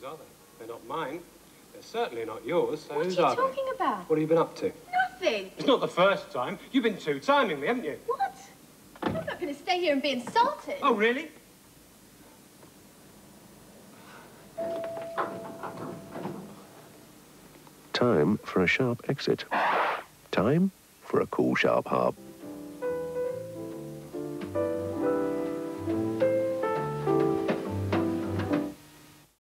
Whose are they? They're not mine. They're certainly not yours, so What are you are talking they? about? What have you been up to? Nothing. It's not the first time. You've been two-timing me, haven't you? What? I'm not going to stay here and be insulted. Oh, really? Time for a sharp exit. Time for a cool, sharp harp.